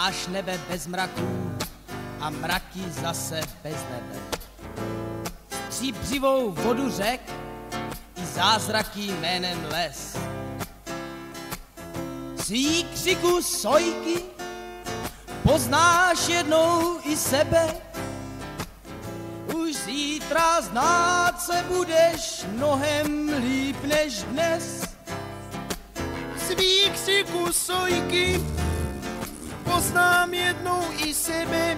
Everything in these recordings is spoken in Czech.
Máš nebe bez mraků a mraky zase bez nebe. Stříbřivou vodu řek i zázraky jménem les. Z křiku sojky poznáš jednou i sebe. Už zítra znát se budeš mnohem líp než dnes. Svý křiku sojky poznám jednou i sebe.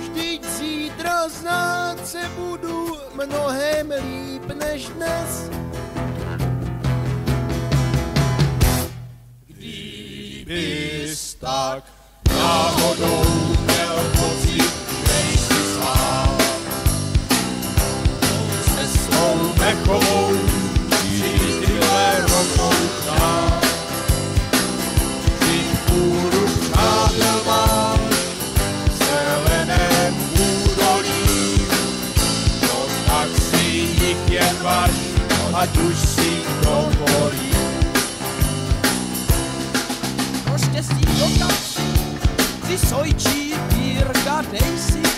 Vždyť zítra znát se budu mnohem líp než dnes. Kdybys tak náhodou měl pocit, ať už si kdo volí. Pro štěstí dokaž, ty sojčí pírka dej si.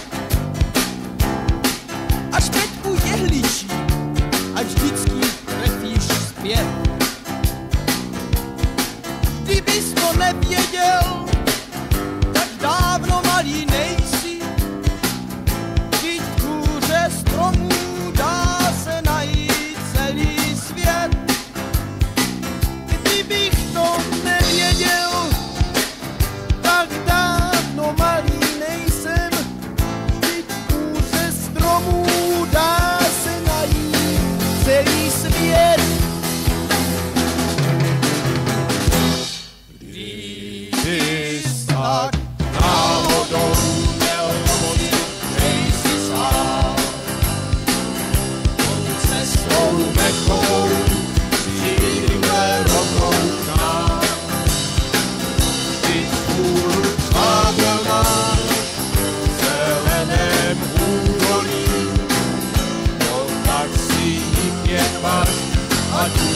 not